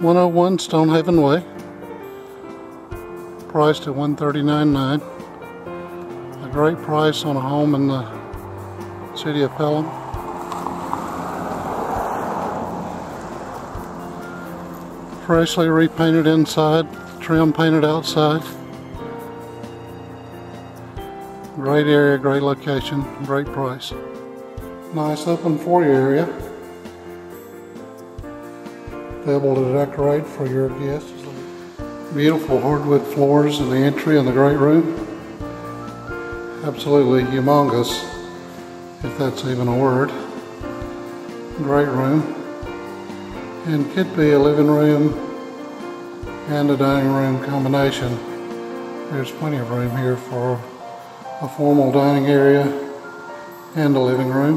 101 Stonehaven Way. Priced at $139.9. A great price on a home in the city of Pelham. Freshly repainted inside, trim painted outside. Great area, great location, great price. Nice open foyer area. Able to decorate for your guests. Beautiful hardwood floors in the entry in the great room. Absolutely humongous, if that's even a word. Great room. And could be a living room and a dining room combination. There's plenty of room here for a formal dining area and a living room.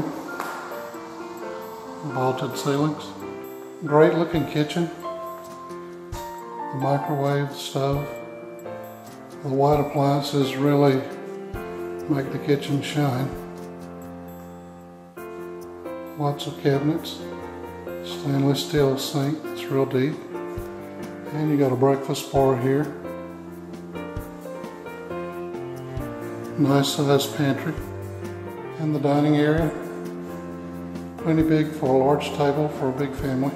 Vaulted ceilings. Great looking kitchen. The microwave, stove. The white appliances really make the kitchen shine. Lots of cabinets. Stainless steel sink, it's real deep. And you got a breakfast bar here. Nice sized pantry. And the dining area. Plenty big for a large table for a big family.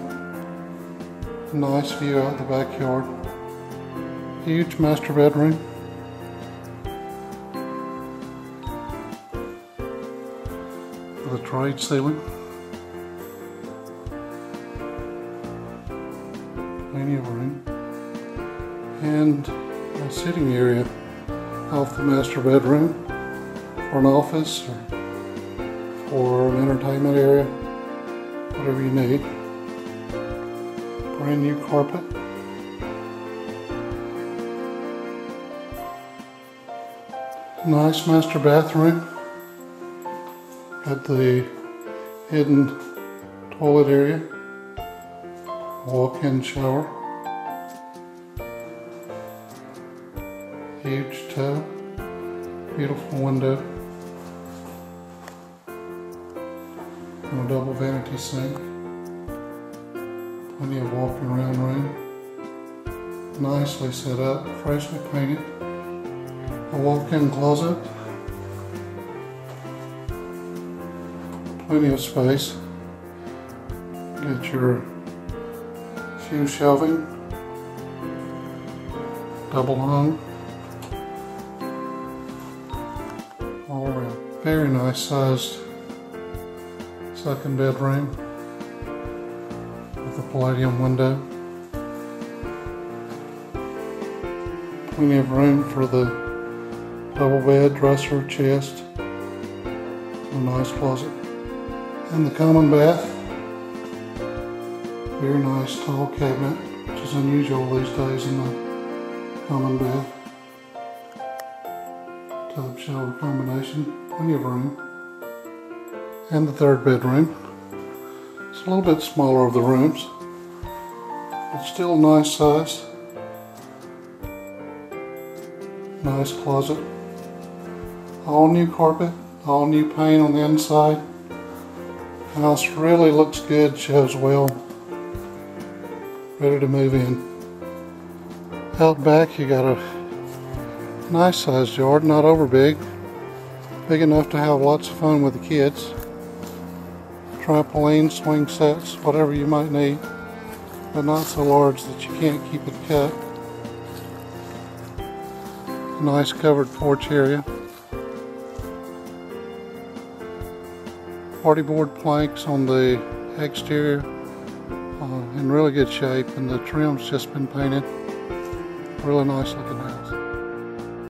Nice view out the backyard. Huge master bedroom. A tray ceiling. Plenty of room. And a sitting area off the master bedroom for an office or for an entertainment area, whatever you need. Brand new carpet. Nice master bathroom. Got the hidden toilet area. Walk-in shower. Huge tub. Beautiful window. A double vanity sink. Plenty of walking around room. Nicely set up, freshly painted. A walk-in closet. Plenty of space. Get your shoe shelving. Double hung. All around. Very nice sized second bedroom with a palladium window. Plenty of room for the double bed, dresser, chest, a nice closet. And the common bath. Very nice tall cabinet, which is unusual these days in the common bath. Tub shower combination, plenty of room and the third bedroom. It's a little bit smaller of the rooms, but still nice size. Nice closet. All new carpet, all new paint on the inside. House really looks good, shows well. Ready to move in. Out back you got a nice sized yard, not over big. Big enough to have lots of fun with the kids trampoline, swing sets, whatever you might need, but not so large that you can't keep it cut. Nice covered porch area. Hardiboard planks on the exterior uh, in really good shape and the trim's just been painted. Really nice looking